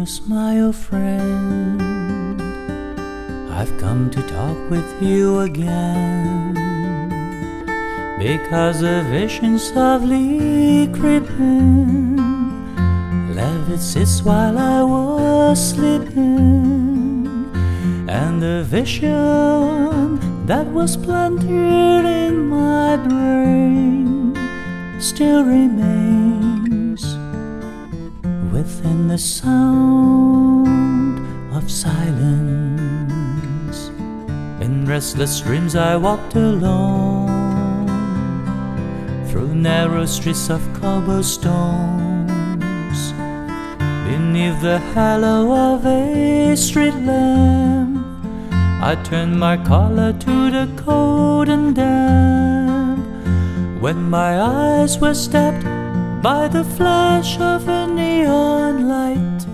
darkness, my old friend. I've come to talk with you again. Because a vision softly creeping left its seats while I was sleeping. And the vision that was planted in my brain still remains the sound of silence. In restless dreams, I walked alone through narrow streets of cobblestones beneath the halo of a street lamp. I turned my collar to the cold and damp when my eyes were stabbed by the flash of a neon light.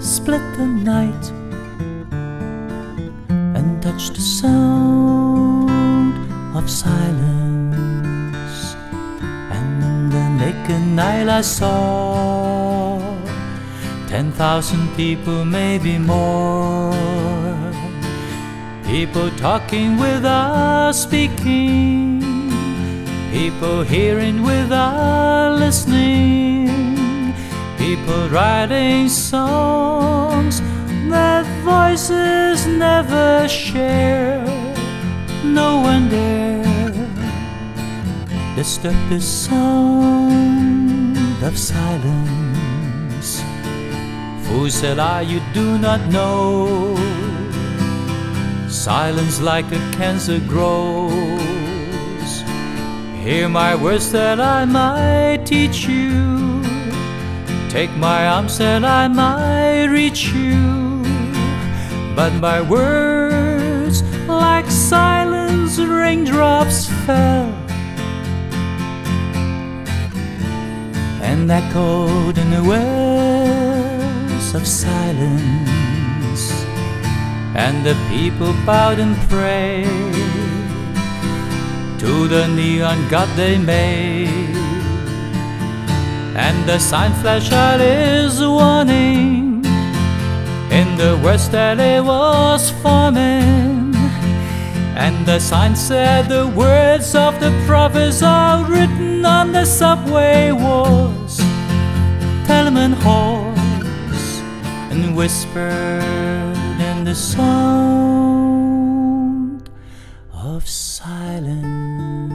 Split the night and touched the sound of silence. And in the naked night I saw ten thousand people, maybe more. People talking without speaking, people hearing without listening, people writing songs that voices never share. No one dare disturb the sound of silence. Fool said I, you do not know. Silence like a cancer grows. Hear my words that I might teach you. Take my arms that I might reach you. But my words, like silence, raindrops fell and echoed in the wells of silence. And the people bowed and prayed to the neon god they made. And the sign flashed out his warning in the west that it was forming. And the sign said the words of the prophets are written on the subway walls, tenement halls, and whispered in the sound of silence.